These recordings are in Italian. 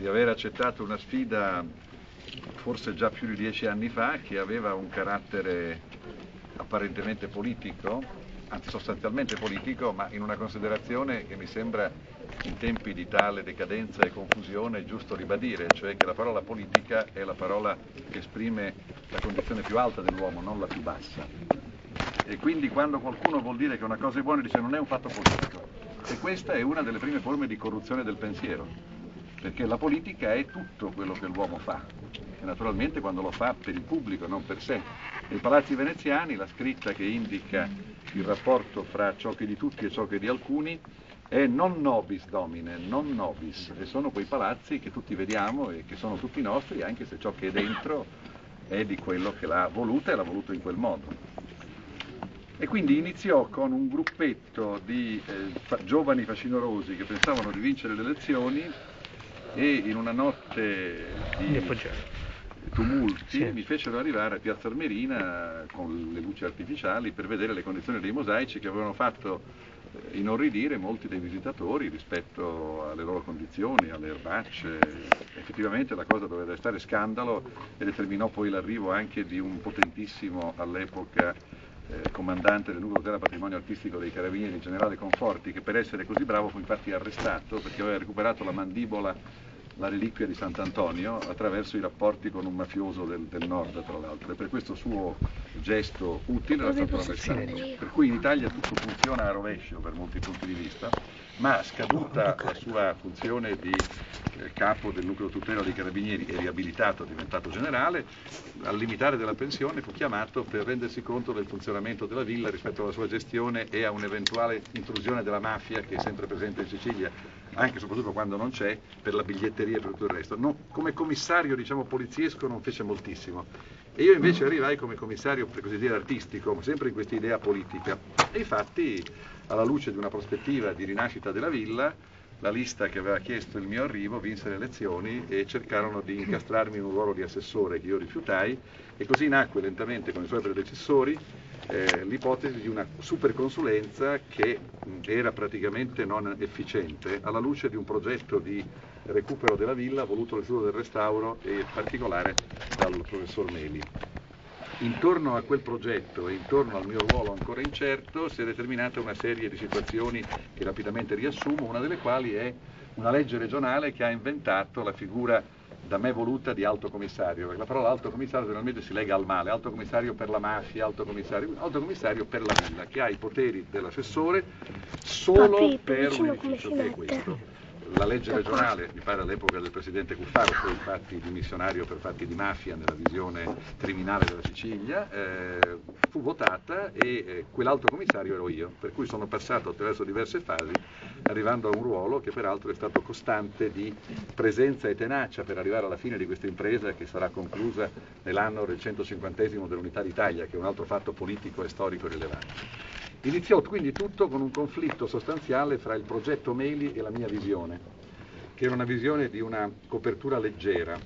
di aver accettato una sfida forse già più di dieci anni fa che aveva un carattere apparentemente politico, anzi sostanzialmente politico, ma in una considerazione che mi sembra in tempi di tale decadenza e confusione giusto ribadire, cioè che la parola politica è la parola che esprime la condizione più alta dell'uomo, non la più bassa. E quindi quando qualcuno vuol dire che una cosa è buona dice non è un fatto politico. E questa è una delle prime forme di corruzione del pensiero, perché la politica è tutto quello che l'uomo fa, e naturalmente quando lo fa per il pubblico, non per sé. Nei palazzi veneziani la scritta che indica il rapporto fra ciò che è di tutti e ciò che è di alcuni è non nobis domine, non nobis, e sono quei palazzi che tutti vediamo e che sono tutti nostri, anche se ciò che è dentro è di quello che l'ha voluta e l'ha voluto in quel modo. E quindi iniziò con un gruppetto di eh, giovani facinorosi che pensavano di vincere le elezioni e in una notte di tumulti sì. mi fecero arrivare a Piazza Armerina con le luci artificiali per vedere le condizioni dei mosaici che avevano fatto eh, inorridire molti dei visitatori rispetto alle loro condizioni, alle erbacce. Effettivamente la cosa doveva restare scandalo e determinò poi l'arrivo anche di un potentissimo all'epoca eh, comandante del nucleo tutela patrimonio artistico dei carabinieri, il generale Conforti, che per essere così bravo fu infatti arrestato perché aveva recuperato la mandibola la reliquia di Sant'Antonio attraverso i rapporti con un mafioso del, del nord, tra l'altro, e per questo suo gesto utile era stato arrestato. Per cui in Italia tutto funziona a rovescio per molti punti di vista, ma scaduta la sua funzione di eh, capo del nucleo tutela dei carabinieri e riabilitato, diventato generale, al limitare della pensione fu chiamato per rendersi conto del funzionamento della villa rispetto alla sua gestione e a un'eventuale intrusione della mafia che è sempre presente in Sicilia, anche e soprattutto quando non c'è, per la biglietteria e per tutto il resto. No, come commissario diciamo, poliziesco non fece moltissimo. E io invece arrivai come commissario, per così dire, artistico, sempre in questa idea politica. E infatti, alla luce di una prospettiva di rinascita della villa, la lista che aveva chiesto il mio arrivo vinse le elezioni e cercarono di incastrarmi in un ruolo di assessore che io rifiutai e così nacque lentamente con i suoi predecessori eh, l'ipotesi di una superconsulenza che era praticamente non efficiente alla luce di un progetto di recupero della villa voluto dall'Istituto del Restauro e in particolare dal professor Meli. Intorno a quel progetto e intorno al mio ruolo ancora incerto si è determinata una serie di situazioni che rapidamente riassumo, una delle quali è una legge regionale che ha inventato la figura da me voluta di alto commissario, perché la parola alto commissario generalmente si lega al male, alto commissario per la mafia, alto commissario, alto commissario per la villa, che ha i poteri dell'assessore solo Papi, per un edificio che è questo la legge regionale, mi pare all'epoca del presidente Cuffaro, poi infatti dimissionario per fatti di mafia nella visione criminale della Sicilia, eh, fu votata e eh, quell'alto commissario ero io, per cui sono passato attraverso diverse fasi, arrivando a un ruolo che peraltro è stato costante di presenza e tenacia per arrivare alla fine di questa impresa che sarà conclusa nell'anno del 150 dell'Unità d'Italia, che è un altro fatto politico e storico rilevante. Iniziò quindi tutto con un conflitto sostanziale fra il progetto Meli e la mia visione, che era una visione di una copertura leggera.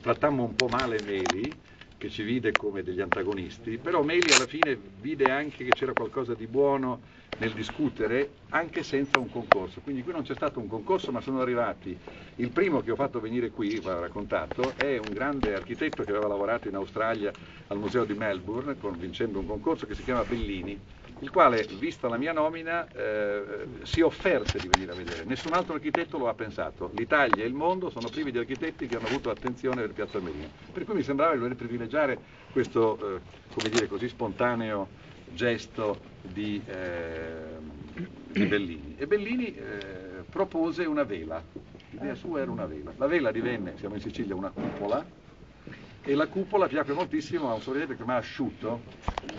Trattammo un po' male Meli, che ci vide come degli antagonisti, però Meli alla fine vide anche che c'era qualcosa di buono nel discutere anche senza un concorso. Quindi qui non c'è stato un concorso, ma sono arrivati. Il primo che ho fatto venire qui, va raccontato, è un grande architetto che aveva lavorato in Australia al Museo di Melbourne, con, vincendo un concorso che si chiama Bellini il quale, vista la mia nomina, eh, si offerse di venire a vedere. Nessun altro architetto lo ha pensato. L'Italia e il mondo sono privi di architetti che hanno avuto attenzione per Piazza Armerina. Per cui mi sembrava di dover privilegiare questo, eh, come dire così, spontaneo gesto di, eh, di Bellini. E Bellini eh, propose una vela. L'idea sua era una vela. La vela divenne, siamo in Sicilia, una cupola, e la cupola piacque moltissimo a un sorridente che si chiamava Asciutto,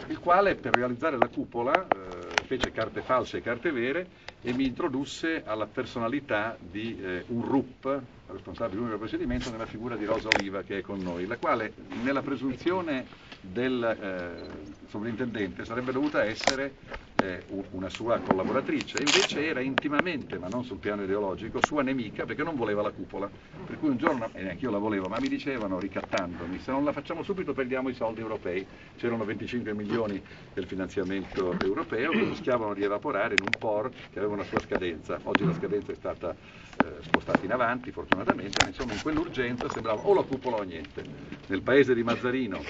il quale per realizzare la cupola eh, fece carte false e carte vere e mi introdusse alla personalità di eh, un RUP, responsabile unico del procedimento, nella figura di Rosa Oliva che è con noi, la quale nella presunzione del eh, sovrintendente sarebbe dovuta essere eh, una sua collaboratrice, invece era intimamente, ma non sul piano ideologico, sua nemica perché non voleva la cupola. Per cui un giorno, e neanche io la volevo, ma mi dicevano, ricattandomi, se non la facciamo subito perdiamo i soldi europei. C'erano 25 milioni del finanziamento europeo che rischiavano di evaporare in un POR che aveva una sua scadenza. Oggi la scadenza è stata eh, spostata in avanti, fortunatamente, ma insomma in quell'urgenza sembrava o la cupola o niente. Nel paese di Mazzarino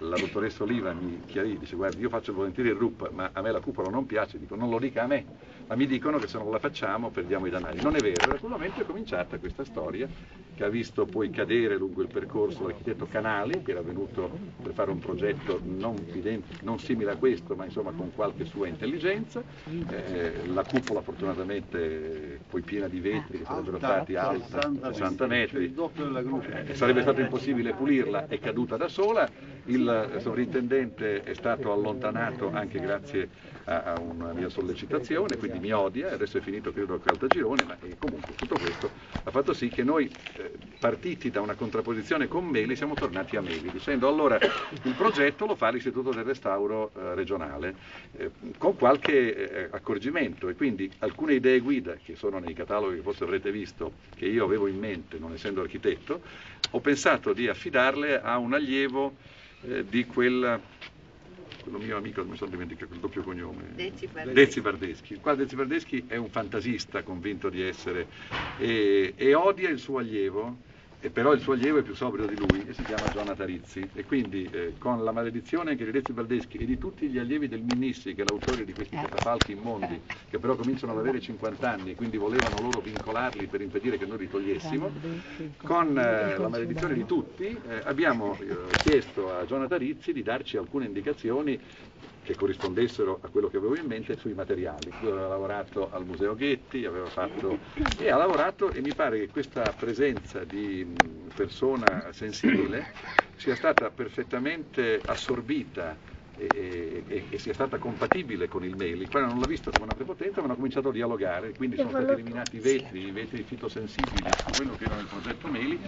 la dottoressa Oliva mi chiarì, dice guarda io faccio volentieri il RUP ma a me la cupola non piace, dico non lo dica a me, ma mi dicono che se non la facciamo perdiamo i danari. Non è vero, da quel momento è cominciata questa storia che ha visto poi cadere lungo il percorso l'architetto Canali che era venuto per fare un progetto non, non simile a questo ma insomma con qualche sua intelligenza, eh, la cupola fortunatamente poi piena di vetri che sarebbero stati alta 60 metri, eh, sarebbe stato impossibile pulirla, è caduta da sola, il sovrintendente è stato allontanato anche grazie a, una mia sollecitazione, quindi mi odia, adesso è finito credo a Caltagirone, ma eh, comunque tutto questo ha fatto sì che noi eh, partiti da una contrapposizione con Meli siamo tornati a Meli, dicendo allora il progetto lo fa l'Istituto del Restauro eh, regionale, con qualche accorgimento e quindi alcune idee guida che sono nei cataloghi che forse avrete visto, che io avevo in mente non essendo architetto, ho pensato di affidarle a un allievo eh, di quel quello mio amico, mi sono dimenticato il doppio cognome, Dezi Bardeschi. Dezi Bardeschi. Qua Dezi Bardeschi è un fantasista convinto di essere e, e odia il suo allievo e però il suo allievo è più sobrio di lui e si chiama Jonathan Rizzi e quindi eh, con la maledizione anche di Rezzi Baldeschi e di tutti gli allievi del Minnissi che è l'autore di questi catafalchi immondi che però cominciano ad avere 50 anni e quindi volevano loro vincolarli per impedire che noi li togliessimo con eh, la maledizione di tutti eh, abbiamo eh, chiesto a Jonathan Rizzi di darci alcune indicazioni che corrispondessero a quello che avevo in mente sui materiali. Lui aveva lavorato al Museo Ghetti, fatto, e ha lavorato e mi pare che questa presenza di persona sensibile sia stata perfettamente assorbita e, e, e, sia stata compatibile con il mail, il quale non l'ha visto come una prepotenza ma hanno cominciato a dialogare, quindi sono stati eliminati i vetri, i vetri fitosensibili su quello che era nel progetto mail.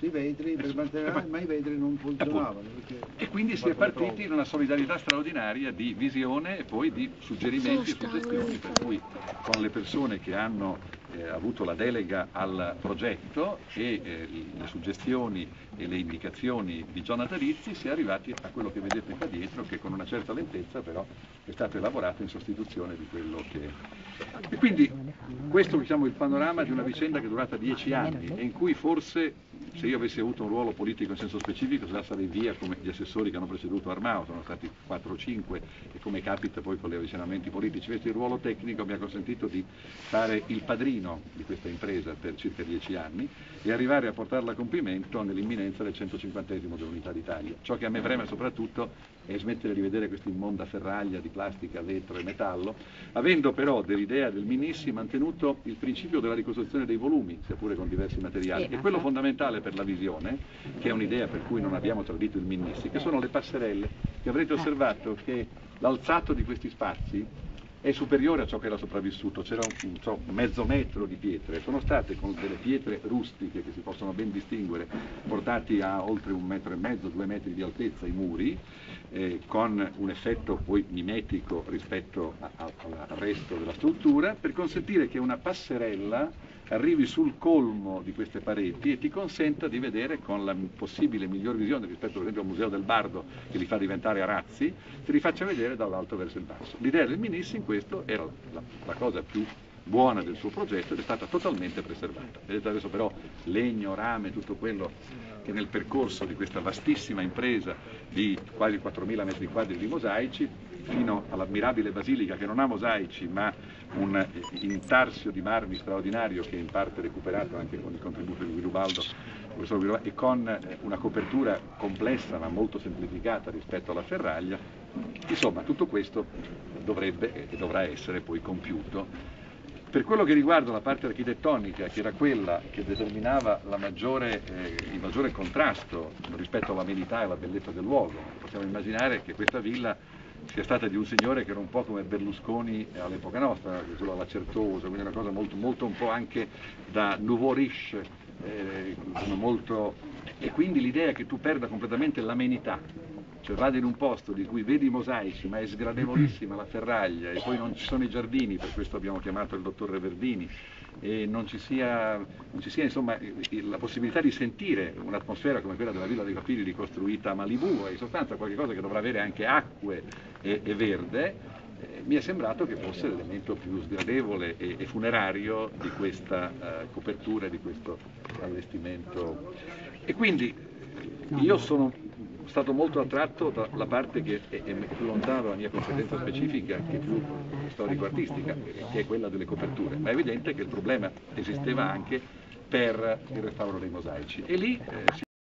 i vetri per mantenere, ma i vetri non funzionavano. E quindi si è partiti in una solidarietà straordinaria di visione e poi di suggerimenti e suggestioni, per cui con le persone che hanno eh, avuto la delega al progetto e eh, le suggestioni e le indicazioni di Jonathan Rizzi si è arrivati a quello che vedete qua dietro che con una certa lentezza però è stato elaborato in sostituzione di quello che... E quindi questo diciamo, è il panorama di una vicenda che è durata dieci anni e in cui forse se io avessi avuto un ruolo politico in senso specifico già sarei via come gli assessori che hanno preceduto Armao, sono stati 4 o 5 e come capita poi con gli avvicinamenti politici, invece il ruolo tecnico mi ha consentito di fare il padrino di questa impresa per circa 10 anni e arrivare a portarla a compimento nell'imminenza del 150 dell'Unità d'Italia. Ciò che a me preme soprattutto è smettere di vedere questa immonda ferraglia di plastica, vetro e metallo, avendo però dell'idea del Minissi mantenuto il principio della ricostruzione dei volumi, sia pure con diversi materiali, e quello fondamentale per la visione, che è un'idea per cui non abbiamo tradito il Minissi, che sono le passerelle, che avrete eh. osservato che l'alzato di questi spazi è superiore a ciò che era sopravvissuto, c'era un, so, mezzo metro di pietre, sono state con delle pietre rustiche che si possono ben distinguere, portati a oltre un metro e mezzo, due metri di altezza i muri, eh, con un effetto poi mimetico rispetto a, a, al resto della struttura, per consentire che una passerella arrivi sul colmo di queste pareti e ti consenta di vedere con la possibile miglior visione rispetto per esempio al Museo del Bardo che li fa diventare arazzi, te li faccia vedere dall'alto verso il basso. L'idea del Minissi in questo era la, la cosa più buona del suo progetto ed è stata totalmente preservata. Vedete adesso però legno, rame, tutto quello che nel percorso di questa vastissima impresa di quasi 4.000 metri quadri di mosaici fino all'ammirabile basilica che non ha mosaici ma un intarsio di marmi straordinario che è in parte recuperato anche con il contributo di Guirubaldo e con una copertura complessa ma molto semplificata rispetto alla ferraglia, insomma tutto questo dovrebbe e dovrà essere poi compiuto per quello che riguarda la parte architettonica, che era quella che determinava maggiore, eh, il maggiore contrasto rispetto all'amenità e alla bellezza del luogo, possiamo immaginare che questa villa sia stata di un signore che era un po' come Berlusconi all'epoca nostra, quello alla Certosa, quindi una cosa molto, molto un po' anche da nouveau riche, eh, molto... e quindi l'idea che tu perda completamente l'amenità cioè vado in un posto di cui vedi i mosaici ma è sgradevolissima la ferraglia e poi non ci sono i giardini, per questo abbiamo chiamato il dottor Reverdini, e non ci sia, non ci sia insomma, la possibilità di sentire un'atmosfera come quella della Villa dei Papiri ricostruita a Malibu, in sostanza qualcosa che dovrà avere anche acque e, e verde, eh, mi è sembrato che fosse l'elemento più sgradevole e, e funerario di questa eh, copertura, di questo allestimento. E quindi io sono stato molto attratto dalla parte che è, è più lontana dalla mia competenza specifica, che è più storico-artistica, che è quella delle coperture, ma è evidente che il problema esisteva anche per il restauro dei mosaici. Eh,